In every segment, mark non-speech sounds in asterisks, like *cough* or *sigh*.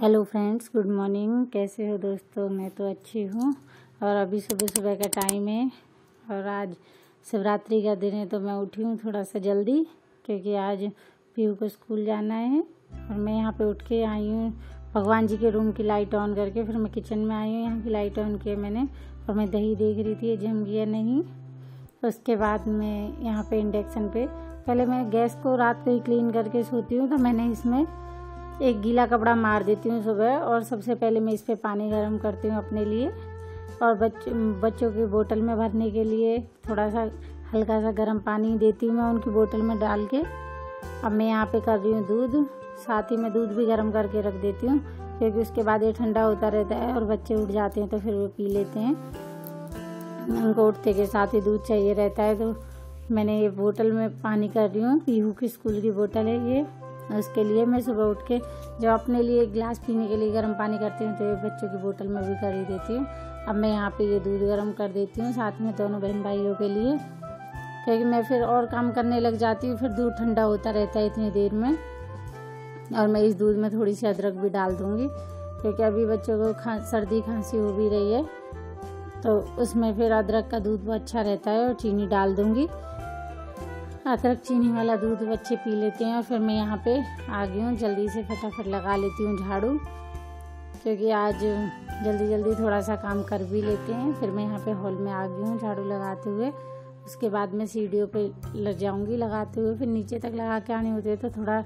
Hello friends, good morning. कैसे हो दोस्तों? मैं तो अच्छी हूँ। और अभी सुबह सुबह का टाइम है। और आज शिवरात्रि का दिन है तो मैं उठी हूँ थोड़ा सा जल्दी, क्योंकि आज पीयू को स्कूल जाना है। और मैं यहाँ पे उठ के आई हूँ, भगवान जी के रूम की लाइट ऑन करके। फिर मैं किचन में आई हूँ, यहाँ की लाइट ऑन किया मैंने। और मैं दही देख रही थी जम गया नहीं। उसके बाद मैं यहाँ पर इंडक्शन पर पहले मैं गैस को रात को ही क्लीन करके सोती हूँ तो मैंने इसमें एक गीला कपड़ा मार देती हूँ सुबह, और सबसे पहले मैं इस पर पानी गर्म करती हूँ अपने लिए, और बच बच्चों की बोतल में भरने के लिए थोड़ा सा हल्का सा गर्म पानी देती हूँ मैं उनकी बोतल में डाल के। अब मैं यहाँ पे कर रही हूँ दूध, साथ ही मैं दूध भी गर्म करके रख देती हूँ, क्योंकि उसके बाद ये ठंडा होता रहता है और बच्चे उठ जाते हैं तो फिर वो पी लेते हैं। उनको उठते के साथ ही दूध चाहिए रहता है तो मैंने ये बोतल में पानी कर रही हूँ। पीहू की स्कूल की बोतल है ये। उसके लिए मैं सुबह उठ के जब अपने लिए एक गिलास पीने के लिए गर्म पानी करती हूँ तो ये बच्चों की बोतल में भी कर ही देती हूँ। अब मैं यहाँ पे ये दूध गर्म कर देती हूँ, साथ में दोनों बहन भाइयों के लिए। क्योंकि मैं फिर और काम करने लग जाती हूँ, फिर दूध ठंडा होता रहता है इतनी देर में। और मैं इस दूध में थोड़ी सी अदरक भी डाल दूँगी, क्योंकि अभी बच्चों को खा, सर्दी खांसी हो भी रही है। तो उसमें फिर अदरक का दूध बहुत अच्छा रहता है और चीनी डाल दूँगी। अदरक चीनी वाला दूध बच्चे पी लेते हैं और फिर मैं यहाँ पे आ गई हूँ। जल्दी से फटाफट लगा लेती हूँ झाड़ू, क्योंकि आज जल्दी जल्दी थोड़ा सा काम कर भी लेते हैं। फिर मैं यहाँ पे हॉल में आ गई हूँ झाड़ू लगाते हुए। उसके बाद मैं सीढ़ियों पे लग जाऊँगी लगाते हुए। फिर नीचे तक लगा के आने होते तो थोड़ा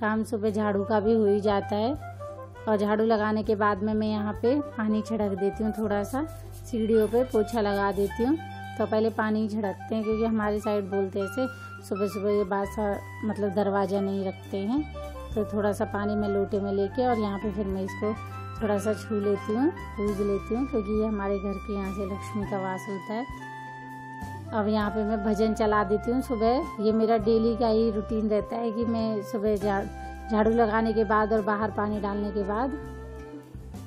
काम सुबह झाड़ू का भी हो ही जाता है। और झाड़ू लगाने के बाद में मैं यहाँ पे पानी छिड़क देती हूँ थोड़ा सा। सीढ़ियों पे पोछा लगा देती हूँ। तो पहले पानी छिड़कते हैं, क्योंकि हमारी साइड बोलते हैं सुबह सुबह ये बासा मतलब दरवाज़ा नहीं रखते हैं। तो थोड़ा सा पानी में लोटे में लेके और यहाँ पे फिर मैं इसको थोड़ा सा छू लेती हूँ पूज लेती हूँ, क्योंकि ये हमारे घर के यहाँ से लक्ष्मी का वास होता है। अब यहाँ पे मैं भजन चला देती हूँ सुबह। ये मेरा डेली का ही रूटीन रहता है कि मैं सुबह झाड़ू लगाने के बाद और बाहर पानी डालने के बाद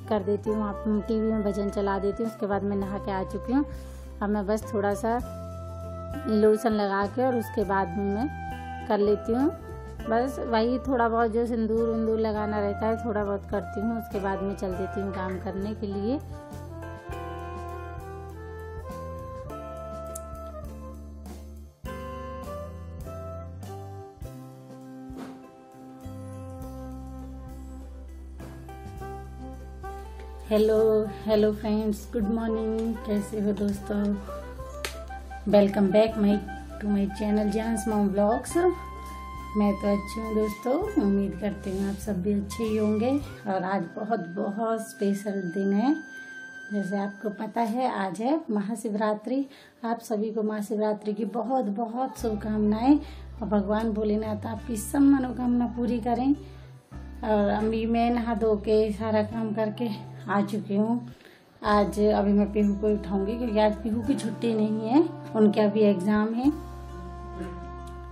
कर देती हूँ। आप टीवी में भजन चला देती हूँ, उसके बाद मैं नहा के आ चुकी हूँ। अब मैं बस थोड़ा सा लोशन लगा के और उसके बाद में मैं कर लेती हूँ। बस वही थोड़ा बहुत जो सिंदूर वंदूर लगाना रहता है, थोड़ा बहुत करती हूँ। उसके बाद में चल देती हूँ काम करने के लिए। Hello hello friends good morning कैसे हो दोस्तों? Welcome back my to my channel Janas mom blogs. मैं तो अच्छी हूँ दोस्तों, उम्मीद करती हूँ आप सब भी अच्छे ही होंगे। और आज बहुत बहुत स्पेशल दिन है। जैसे आपको पता है, आज है महाशिवरात्रि। आप सभी को महाशिवरात्रि की बहुत बहुत शुभकामनाएँ। और भगवान भोलेनाथ आपकी सब मनोकामना पूरी करें। और अम्मी, मैं नहा धो के सारा काम करके आ चुकी हूँ। आज अभी मैं पीहू को उठाऊँगी क्योंकि आज पीहू की छुट्टी नहीं है। उनके अभी एग्ज़ाम है।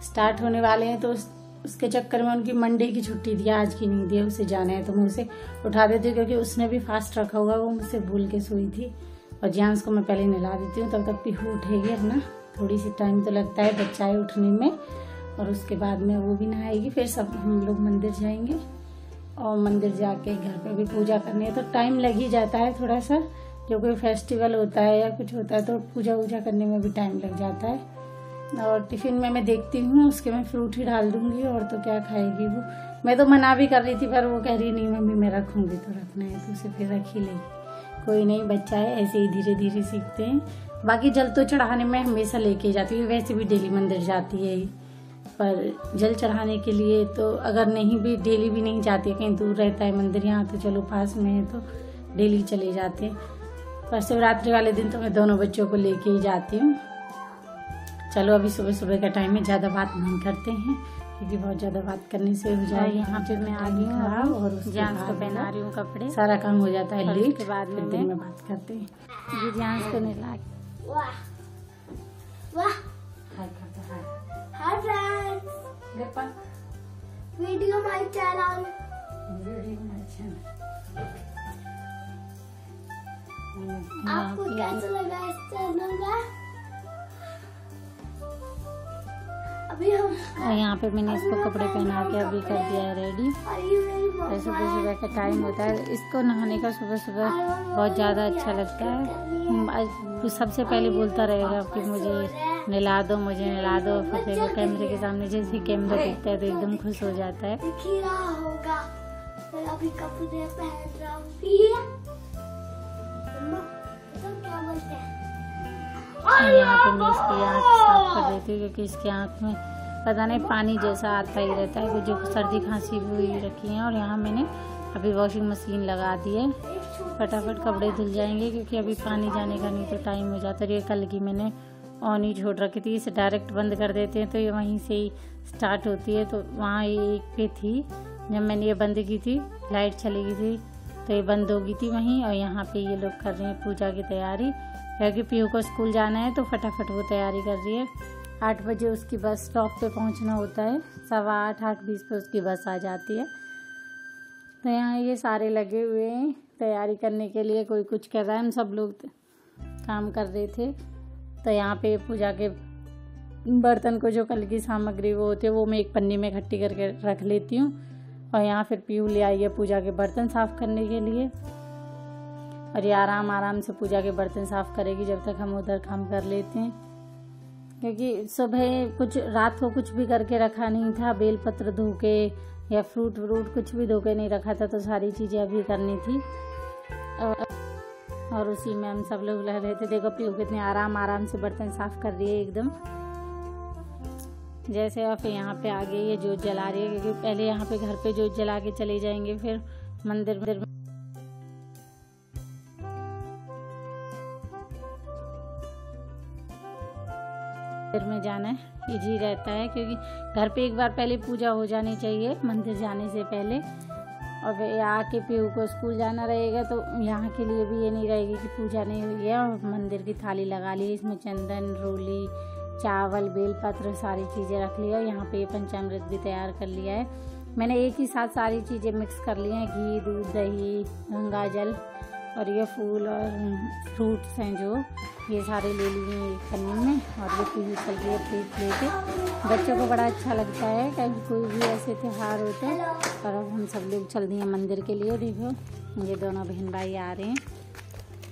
स्टार्ट होने वाले हैं तो उस, उसके चक्कर में उनकी मंडे की छुट्टी दी आज की नहीं दिया उसे जाना है। तो मैं उसे उठा देती हूँ क्योंकि उसने भी फास्ट रखा हुआ वो मुझसे भूल के सोई थी। और जानस को मैं पहले नहला देती हूँ तब तक पीहू उठेगी अपना। थोड़ी सी टाइम तो लगता है बच्चा है उठने में। और उसके बाद में वो भी नहाएगी फिर सब हम लोग मंदिर जाएँगे। और मंदिर जाके घर पे भी पूजा करनी है। तो टाइम लग ही जाता है थोड़ा सा जो कोई फेस्टिवल होता है या कुछ होता है तो पूजा वूजा करने में भी टाइम लग जाता है। और टिफ़िन में मैं देखती हूँ, उसके मैं फ्रूट ही डाल दूँगी और तो क्या खाएगी वो। मैं तो मना भी कर रही थी, पर वो कह रही, नहीं, मम्मी, मैं रखूँगी तो रखना है तो उसे फिर रख ही लेगी कोई नहीं, बच्चा है, ऐसे ही धीरे धीरे सीखते हैं। बाकी जल तो चढ़ाने में हमेशा लेके जाती हूँ, वैसे भी डेली मंदिर जाती है। पर जल चढ़ाने के लिए तो अगर नहीं भी डेली भी नहीं जाती कहीं दूर रहता है मंदिर यहाँ तो चलो पास में है तो डेली चले जाते हैं। पर शिवरात्रि वाले दिन तो मैं दोनों बच्चों को लेके ही जाती हूँ। चलो अभी सुबह सुबह का टाइम है ज़्यादा बात नहीं करते हैं क्योंकि बहुत ज़्यादा बात करने से हो जाए यहाँ पे मैं आ गई हूँ और जाँच को पहना रही हूँ कपड़े। सारा काम हो जाता है लेट के बाद में दिन में बात करते हैं। जी जाँच को नहीं ला hi friends video my channel. Video my channel. आपको कैसा लगा इस चैनल का? अभी हम और यहाँ पे मैंने इसको कपड़े पहना के अभी कर दिया है रेडी और सुबह सुबह का टाइम होता है इसको नहाने का सुबह सुबह बहुत ज़्यादा अच्छा लगता है। सबसे पहले बोलता रहेगा कि मुझे नहला दो मुझे नहला दो फिर देखो कैमरे के सामने जैसे कैमरा दिखता है तो एकदम खुश हो जाता है। दिख रहा होगा मैं अभी कपड़े पहन रहा ये मम्मा क्या बोलते और यहाँ पे मैं इसकी आँख साफ़ कर देती क्योंकि इसकी आँख में पता नहीं पानी जैसा आता ही रहता है जो सर्दी खांसी भी हुई रखी है और यहाँ मैंने अभी वॉशिंग मशीन लगा दी है। फटाफट कपड़े धुल जाएँगे क्योंकि अभी पानी जाने का नहीं तो टाइम हो जाता है। ये कल की मैंने ऑन ही छोड़ रखी थी, इसे डायरेक्ट बंद कर देते हैं तो ये वहीं से ही स्टार्ट होती है। तो वहाँ एक पे थी, जब मैंने ये बंद की थी लाइट चली गई थी तो ये बंद हो गई थी वहीं, और यहाँ पे ये लोग कर रहे हैं पूजा की तैयारी। क्योंकि पीहू को स्कूल जाना है तो फटाफट वो तैयारी कर रही है। आठ बजे उसकी बस स्टॉप पे पहुँचना होता है, सवा आठ आठ बीस पे उसकी बस आ जाती है। तो यहाँ ये सारे लगे हुए हैं, तैयारी करने के लिए कोई कुछ कर रहा है, हम सब लोग काम कर रहे थे। तो यहाँ पे पूजा के बर्तन को जो कल की सामग्री वो होती है वो मैं एक पन्नी में इकट्ठी करके रख लेती हूँ। और यहाँ फिर पीहू ले आई है पूजा के बर्तन साफ़ करने के लिए। और ये आराम आराम से पूजा के बर्तन साफ़ करेगी जब तक हम उधर काम कर लेते हैं। क्योंकि सुबह कुछ रात को कुछ भी करके रखा नहीं था। बेलपत्र धो के या फ्रूट व्रूट कुछ भी धो के नहीं रखा था तो सारी चीज़ें अभी करनी थी। और, और उसी में हम सब लोग लग रहे थे। देखो पीहू कितने आराम आराम से बर्तन साफ़ कर रही है एकदम। जैसे आप यहाँ पे आ गई है जोत जला रही है, क्योंकि पहले यहाँ पे घर पे जोत जला के चले जाएँगे, फिर मंदिर में मंदिर में जाना इजी रहता है, क्योंकि घर पे एक बार पहले पूजा हो जानी चाहिए, मंदिर जाने से पहले। और फिर के पीहू को स्कूल जाना रहेगा तो यहाँ के लिए भी ये नहीं रहेगी कि पूजा नहीं हुई है। और मंदिर की थाली लगा ली, इसमें चंदन, रोली, चावल, बेलपत्र सारी चीज़ें रख लिया और यहाँ पे पंचामृत भी तैयार कर लिया है। मैंने एक ही साथ सारी चीज़ें मिक्स कर ली हैं, घी, दूध, दही गंगा जल और ये फूल और फ्रूट्स हैं जो ये सारे ले लिए एक पन्नी में और ये पीली चल रही है प्लेट लेके बच्चों को बड़ा अच्छा लगता है कहीं कोई भी ऐसे त्यौहार होते हैं और अब हम सब लोग चल दिए मंदिर के लिए। देखो, ये दोनों बहन भाई आ रहे हैं।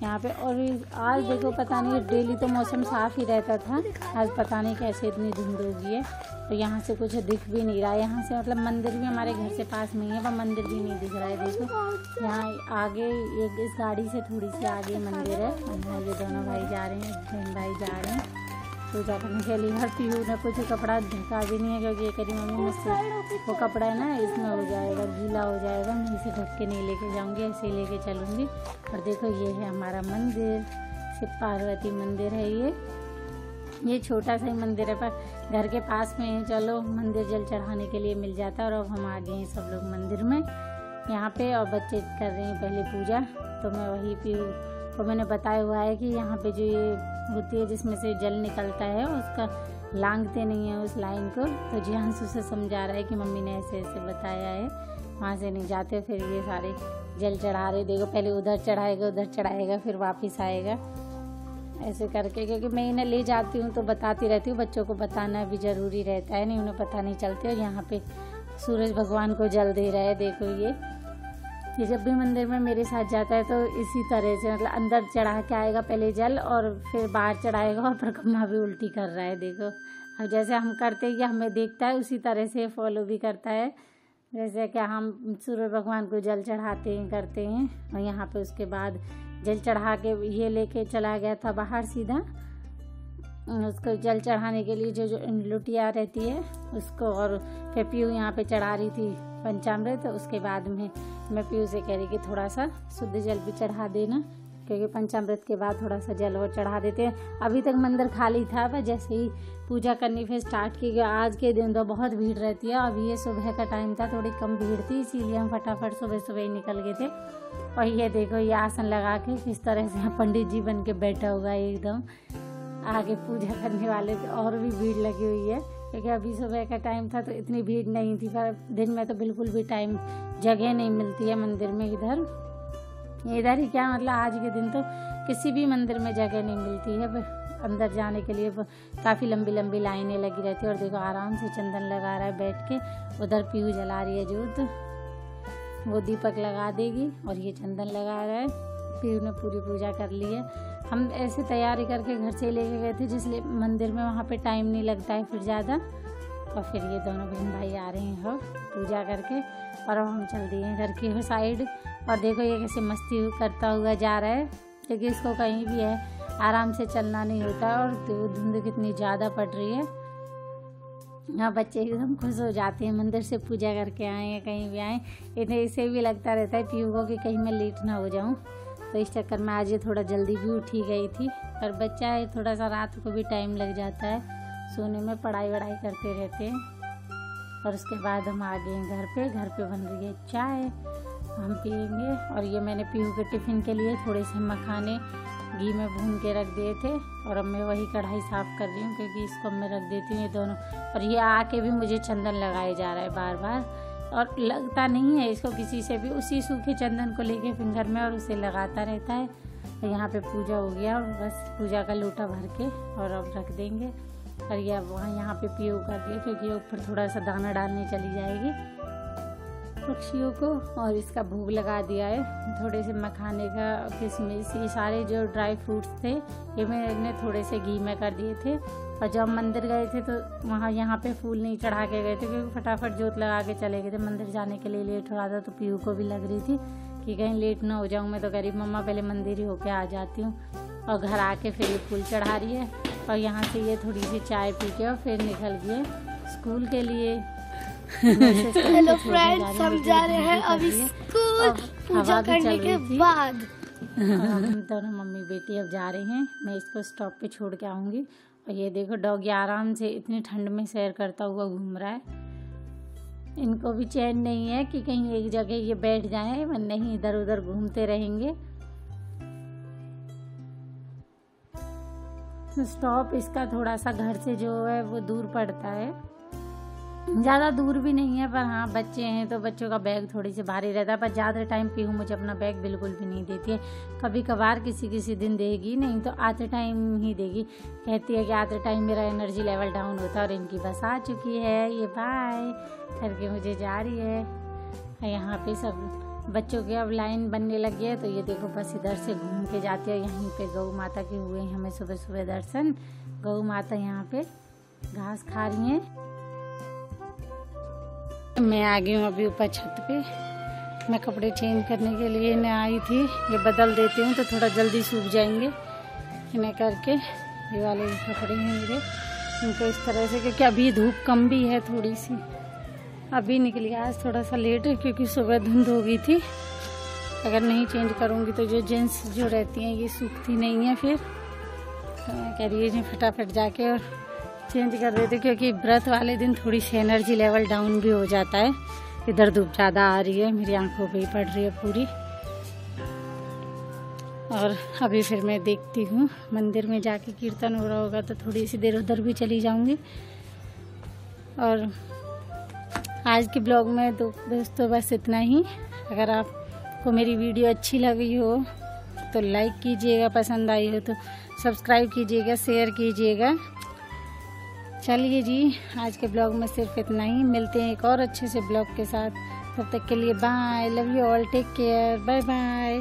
यहाँ पे और आज देखो पता नहीं, डेली तो मौसम साफ़ ही रहता था। आज पता नहीं कैसे इतनी धुंध हो गई है तो यहाँ से कुछ दिख भी नहीं रहा है। यहाँ से मतलब मंदिर भी हमारे घर से पास नहीं है पर मंदिर भी नहीं दिख रहा है, देखो। यहाँ आगे एक, इस गाड़ी से थोड़ी सी आगे मंदिर है। ये दोनों भाई जा रहे हैं, बहन भाई जा रहे हैं। पूजा करने के लिए हर पीहू ने कुछ कपड़ा ढका भी नहीं है, क्योंकि ये करी मम्मी मुझसे वो कपड़ा है ना, इसमें हो जाएगा, गीला हो जाएगा, मैं इसे ढक के नहीं लेके जाऊँगी, ऐसे ही लेके चलूँगी। और देखो, ये है हमारा मंदिर, शिव पार्वती मंदिर है ये। ये छोटा सा ही मंदिर है, पर घर के पास में है, चलो, मंदिर जल चढ़ाने के लिए मिल जाता है, और अब हम आ गए हैं सब लोग मंदिर में। यहाँ पे और बच्चे कर रहे हैं पहले पूजा तो मैं वही पीहू को मैंने बताया हुआ है कि यहाँ पे जो ये होती है जिसमें से जल निकलता है, उसका लांगते नहीं है उस लाइन को। तो जियांशु से समझा रहा है कि मम्मी ने ऐसे ऐसे बताया है। वहाँ से नहीं जाते, फिर ये सारे जल चढ़ा रहे। देखो, पहले उधर चढ़ाएगा उधर चढ़ाएगा, फिर वापस आएगा। ऐसे करके, क्योंकि मैं इन्हें ले जाती हूँ तो बताती रहती हूँ। बच्चों को बताना भी ज़रूरी रहता है, नहीं उन्हें पता नहीं चलती। और यहाँ पे सूरज भगवान को जल दे रहा है, देखो ये। ये जब भी मंदिर में मेरे साथ जाता है तो इसी तरह से मतलब अंदर चढ़ा के आएगा पहले जल और फिर बाहर चढ़ाएगा और परिक्रमा भी उल्टी कर रहा है, देखो। अब जैसे हम करते हैं हमें देखता है, उसी तरह से फॉलो भी करता है। जैसे कि हम सूर्य भगवान को जल चढ़ाते हैं, करते हैं और यहाँ पे उसके बाद जल चढ़ा के ये लेके चला गया था बाहर सीधा। उसको जल चढ़ाने के लिए जो जो लुटिया रहती है, उसको और फिर पीयू यहाँ पे चढ़ा रही थी पंचामृत, उसके बाद में मैं पीयू से कह रही कि थोड़ा सा शुद्ध जल भी चढ़ा देना, क्योंकि पंचामृत के बाद थोड़ा सा जल और चढ़ा देते हैं। अभी तक मंदिर खाली था, पर जैसे ही पूजा करनी फिर स्टार्ट की गई। आज के दिन तो बहुत भीड़ रहती है, अभी ये सुबह का टाइम था, थोड़ी कम भीड़ थी, इसीलिए हम फटाफट सुबह सुबह ही निकल गए थे। और ये देखो, ये आसन लगा के किस तरह से पंडित जी बन के बैठा हुआ एकदम। आगे पूजा करने वाले और भी भीड़ लगी हुई है, क्योंकि अभी सुबह का टाइम था तो इतनी भीड़ नहीं थी, पर दिन में तो बिल्कुल भी टाइम जगह नहीं मिलती है मंदिर में इधर। इधर ही क्या मतलब आज के दिन तो किसी भी मंदिर में जगह नहीं मिलती है। अंदर जाने के लिए काफ़ी लंबी लंबी लाइनें लगी रहती है और देखो आराम से चंदन लगा रहा है बैठ के। उधर पीहू जला रही है जोत। वो दीपक लगा देगी और ये चंदन लगा रहा है। पीहू ने पूरी पूजा कर ली है। हम ऐसे तैयारी करके घर से लेके गए थे, जिसलिए मंदिर में वहाँ पे टाइम नहीं लगता है फिर ज़्यादा। और फिर ये दोनों बहन भाई आ रहे हैं पूजा करके। और अब हम चल दिए घर की हो साइड। और देखो ये कैसे मस्ती करता हुआ जा रहा है। क्योंकि इसको कहीं भी है, आराम से चलना नहीं होता और धुंध कितनी ज़्यादा पड़ रही है। यहाँ बच्चे एकदम खुश हो जाते हैं, मंदिर से पूजा करके आए या कहीं भी आए इन्हें इसे भी लगता रहता है पीयू को कि कहीं मैं लेट ना हो जाऊँ। तो इस चक्कर में आज ये थोड़ा जल्दी भी उठी गई थी, पर बच्चा है, थोड़ा सा रात को भी टाइम लग जाता है। सोने में पढ़ाई वढ़ाई करते रहते हैं। और उसके बाद हम आ गए घर पे घर पे बन रही है चाय, हम पियेंगे। और ये मैंने पीहू के टिफ़िन के लिए थोड़े से मखाने घी में भून के रख दिए थे। और अब मैं वही कढ़ाई साफ़ कर रही हूँ क्योंकि इसको मैं रख देती हूँ ये दोनों। और ये आके भी मुझे चंदन लगाए जा रहा है बार बार और लगता नहीं है इसको किसी से भी। उसी सूखे चंदन को लेके फिंगर में और उसे लगाता रहता है। तो यहाँ पे पूजा हो गया और बस पूजा का लोटा भर के और अब रख देंगे। और ये अब वहाँ यहाँ पे पीओ कर दिया, क्योंकि ऊपर थोड़ा सा दाना डालने चली जाएगी। पक्षियों को, और इसका भोग लगा दिया है। थोड़े से मखाने का किशमिश ये सारे जो ड्राई फ्रूट्स थे, ये मैंने थोड़े से घी में कर दिए थे। और जब मंदिर गए थे तो वहाँ यहाँ पे फूल नहीं चढ़ा के गए थे, क्योंकि फटाफट जोत लगा के चले गए थे। मंदिर जाने के लिए लेट हो रहा था तो पीहू को भी लग रही थी कि कहीं लेट ना हो जाऊँ मैं तो गरीब मम्मा, पहले मंदिर ही होके आ जाती हूँ। और घर आके फिर ये फूल चढ़ा रही है। और यहाँ से ये थोड़ी सी चाय पी के और फिर निकल गए स्कूल के लिए। हेलो *laughs* फ्रेंड्स हम जा रहे हैं अभी स्कूल पूजा करने के बाद। हम दोनों मम्मी बेटी अब जा रहे हैं। मैं इसको स्टॉप पे छोड़ के आऊँगी। और ये देखो डॉगी आराम से इतनी ठंड में सैर करता हुआ घूम रहा है। इनको भी चैन नहीं है कि कहीं एक जगह ये बैठ जाए नहीं इधर उधर घूमते रहेंगे। स्टॉप इसका थोड़ा सा घर से जो है वो दूर पड़ता है। ज़्यादा दूर भी नहीं है, पर हाँ बच्चे हैं तो बच्चों का बैग थोड़ी सी भारी रहता है, पर ज़्यादा टाइम पीहू, मुझे अपना बैग बिल्कुल भी नहीं देती है। कभी कभार किसी किसी दिन देगी, नहीं तो आते टाइम ही देगी। कहती है कि आते टाइम मेरा एनर्जी लेवल डाउन होता है और इनकी बस आ चुकी है। ये बाय करके मुझे जा रही है। यहाँ पे सब बच्चों की अब लाइन बनने लगी है तो ये देखो बस इधर से घूम के जाती है, यहीं पे गौ माता के हुए हमें सुबह सुबह दर्शन। गौ माता यहाँ पे घास खा रही है। मैं आ गई हूँ अभी ऊपर छत पे। मैं कपड़े चेंज करने के लिए मैं आई थी। ये बदल देती हूँ तो थोड़ा जल्दी सूख जाएँगे। इन्हें करके ये वाले कपड़े हैं मेरे। इनको इस तरह से क्योंकि अभी धूप कम भी है थोड़ी सी। अभी निकली आज थोड़ा सा लेट है, क्योंकि सुबह धुंध हो गई थी। अगर नहीं चेंज करूँगी तो जो जेंट्स जो रहती हैं, ये सूखती नहीं है फिर। तो मैं कह रही है फटाफट जाके और चेंज कर थे क्योंकि व्रत वाले दिन थोड़ी सी एनर्जी लेवल डाउन भी हो जाता है। इधर धूप ज़्यादा आ रही है, मेरी आँखों पे ही पड़ रही है पूरी। और अभी फिर मैं देखती हूँ, मंदिर में जाके कीर्तन हो रहा होगा तो थोड़ी सी देर उधर भी चली जाऊँगी। और आज के ब्लॉग में तो दोस्तों बस इतना ही। अगर आपको मेरी वीडियो अच्छी लगी हो तो लाइक कीजिएगा, पसंद आई हो तो सब्सक्राइब कीजिएगा शेयर कीजिएगा। चलिए जी, आज के ब्लॉग में सिर्फ़ इतना ही। मिलते हैं एक और अच्छे से ब्लॉग के साथ। तब तक के लिए bye love you all take care bye bye